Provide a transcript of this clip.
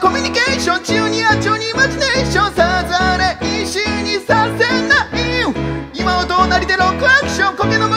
コミュニケーション中にあちょにイマジネーションさざれ石にさせない。今はりでロックアクション。苔の